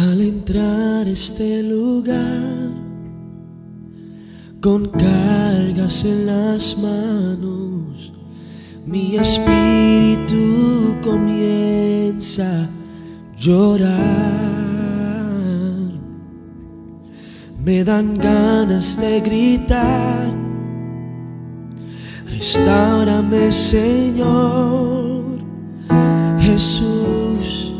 Al entrar este lugar, con cargas en las manos, mi espíritu comienza a llorar. Me dan ganas de gritar, restaurame Señor Jesús,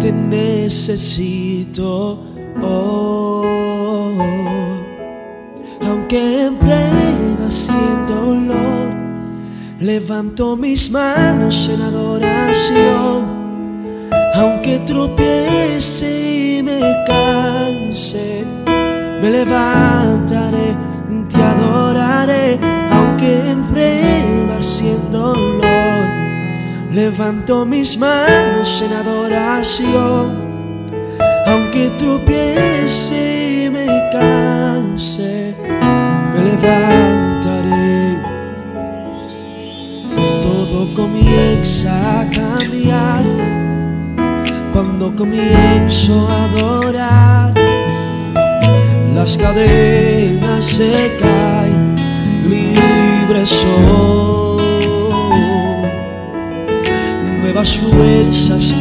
te necesito hoy. Aunque en en dolor, levanto mis manos en adoración. Aunque tropiece y me canse, me levantaré, te adoraré, aunque en pruebas en dolor. Levanto mis manos en adoración, aunque tropiece y me canse, cuando comienzo a adorar. Las cadenas se caen, libre soy. Nuevas fuerzas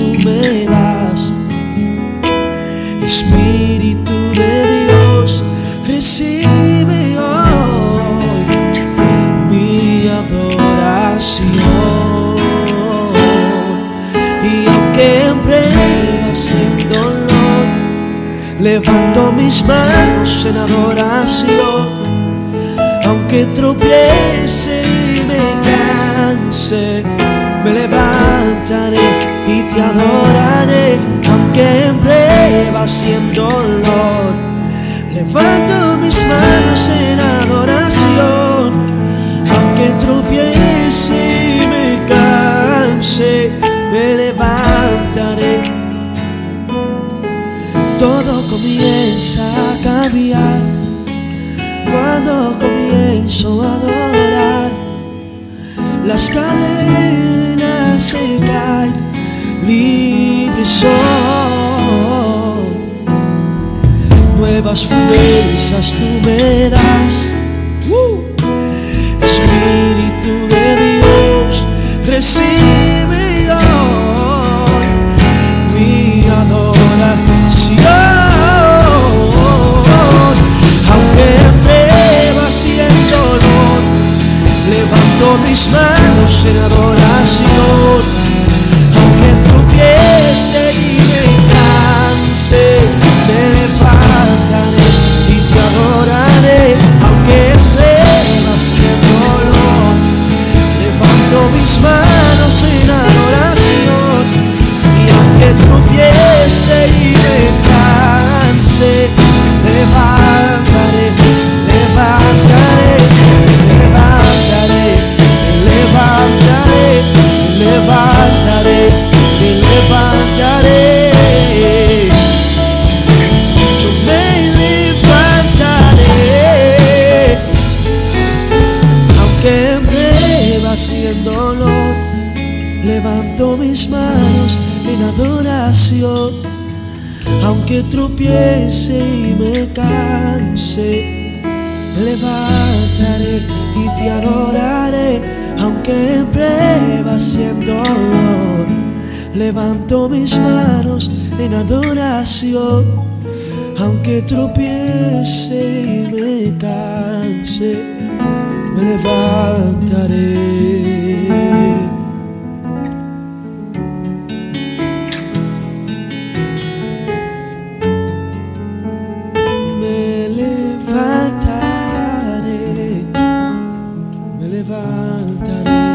en dolor, levanto mis manos en adoración. Aunque tropiece y me canse, me levantaré y te adoraré. Aunque en pruebas y en dolor, levanto mis manos en adoración. Aunque tropiece y me canse, me cuando comienzo a adorar. Las cadenas se caen, libre soy. Nuevas fuerzas tú me. Uh. Levantaré. Yo me levantaré, aunque pruebas y en dolor, levanto mis manos en adoración. Aunque tropiece y me canse, me levantaré y te adoraré. Aunque en pruebas y en dolor, levanto mis manos en adoración, aunque tropiece y me canse, me levantaré. Me levantaré, me levantaré.